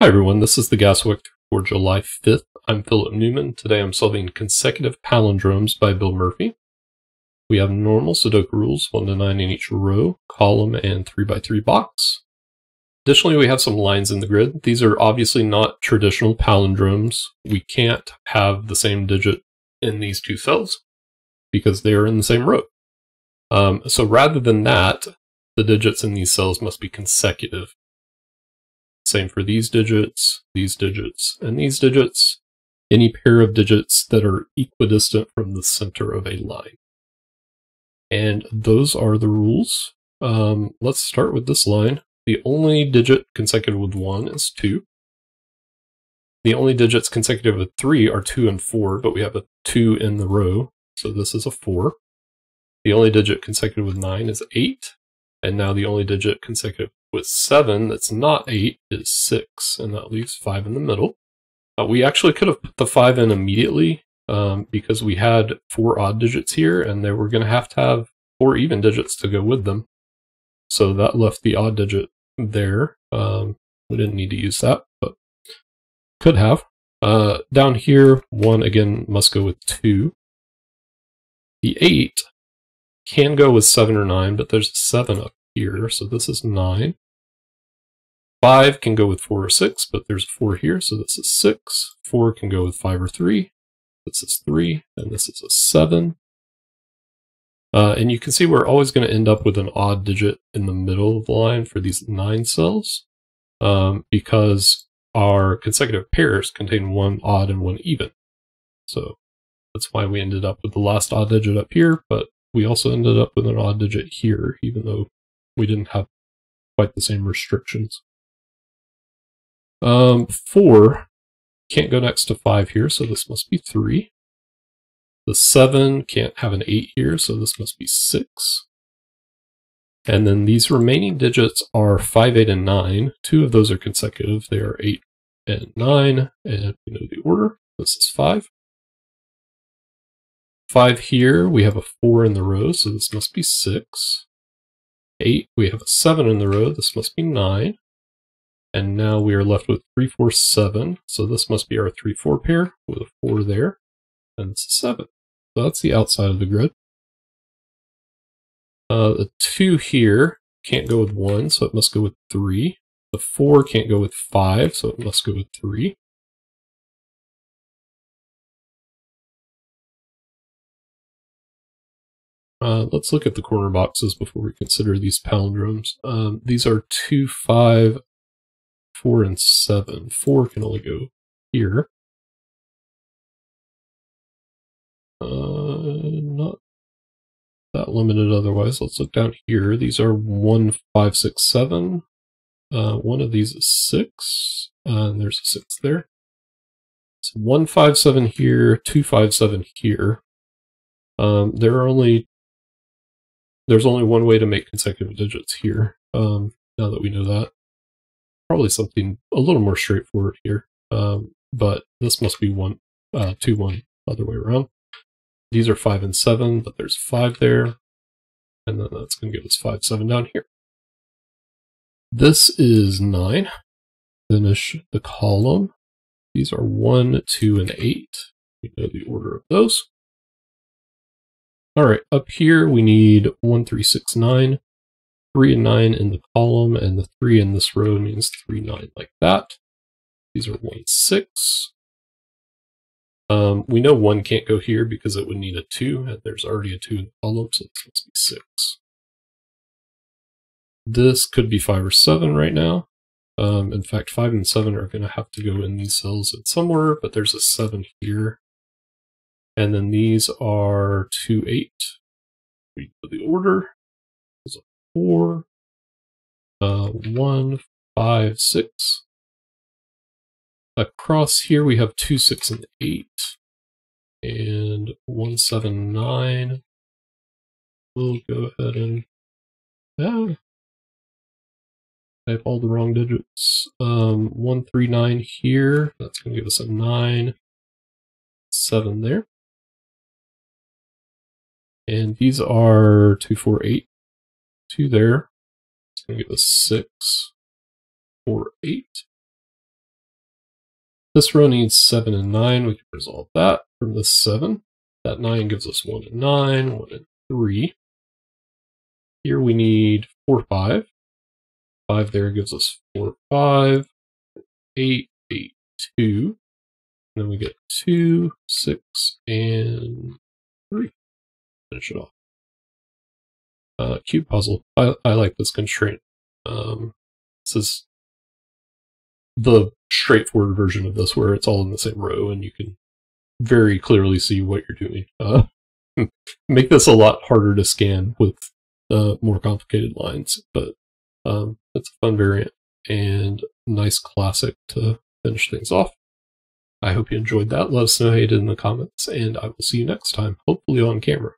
Hi everyone, this is the Gas Vector for July 5th. I'm Philip Newman. Today I'm solving consecutive palindromes by Bill Murphy. We have normal Sudoku rules, 1 to 9 in each row, column, and 3 by 3 box. Additionally, we have some lines in the grid. These are obviously not traditional palindromes. We can't have the same digit in these two cells because they are in the same row. Um, so rather than that, the digits in these cells must be consecutive. Same for these digits, these digits, and these digits. Any pair of digits that are equidistant from the center of a line. And those are the rules. Um, let's start with this line. The only digit consecutive with 1 is 2. The only digits consecutive with 3 are 2 and 4, but we have a 2 in the row, so this is a 4. The only digit consecutive with 9 is 8, and now the only digit consecutive with 7 that's not 8 is 6, and that leaves 5 in the middle. Uh, we actually could have put the 5 in immediately um, because we had four odd digits here, and they were going to have to have four even digits to go with them. So that left the odd digit there. Um, we didn't need to use that, but could have. Uh, down here, 1 again must go with 2. The 8 can go with 7 or 9, but there's a 7 up here, so this is 9. 5 can go with 4 or 6, but there's a 4 here, so this is 6. 4 can go with 5 or 3. This is 3, and this is a 7. Uh, and you can see we're always going to end up with an odd digit in the middle of the line for these 9 cells, um, because our consecutive pairs contain one odd and one even. So that's why we ended up with the last odd digit up here, but we also ended up with an odd digit here, even though we didn't have quite the same restrictions. Um, 4 can't go next to 5 here, so this must be 3. The 7 can't have an 8 here, so this must be 6. And then these remaining digits are 5, 8, and 9. Two of those are consecutive. They are 8 and 9, and we know the order. This is 5. 5 here, we have a 4 in the row, so this must be 6. 8, we have a 7 in the row, this must be 9. And now we are left with three, four, seven. so this must be our 3, 4 pair with a 4 there, and it's a 7. So that's the outside of the grid. Uh, the 2 here can't go with 1, so it must go with 3. The 4 can't go with 5, so it must go with 3. Uh, let's look at the corner boxes before we consider these palindromes. Um, these are 2, 5, 4, and 7. 4 can only go here. Uh, not that limited otherwise. Let's look down here. These are 1, 5, 6, 7. Uh, one of these is 6, uh, and there's a 6 there. So 1, 5, 7 here, 2, 5, 7 here. Um, there are only there's only one way to make consecutive digits here, um, now that we know that. Probably something a little more straightforward here, um, but this must be one, uh, 2, 1, other way around. These are 5 and 7, but there's 5 there, and then that's going to give us 5, 7 down here. This is 9. Finish the column. These are 1, 2, and 8. We know the order of those. All right, up here we need 1, 3, 6, 9. 3 and 9 in the column, and the 3 in this row means 3, 9 like that. These are 1, 6. Um, we know 1 can't go here because it would need a 2, and there's already a 2 in the column, so this must be 6. This could be 5 or 7 right now. Um, in fact, 5 and 7 are going to have to go in these cells in somewhere, but there's a 7 here. And then these are 2, 8. We know the order. There's a 4, uh, 1, 5, 6. Across here we have 2, 6, and 8. And 1, 7, 9. We'll go ahead and yeah, type all the wrong digits. Um, 1, 3, 9 here. That's going to give us a 9, 7 there. And these are 2, 4, 8, 2 there. It's going to give us 6, 4, 8. This row needs 7 and 9. We can resolve that from this 7. That 9 gives us 1 and 9, 1 and 3. Here we need 4, 5. 5 there gives us 4, 5. 8, 8, 2. And then we get 2, 6, and 3. Finish it off. Uh, cube puzzle. I, I like this constraint. Um, this is the straightforward version of this where it's all in the same row and you can very clearly see what you're doing. Uh, make this a lot harder to scan with uh, more complicated lines, but um, it's a fun variant and nice classic to finish things off. I hope you enjoyed that. Let us know how you did in the comments, and I will see you next time, hopefully on camera.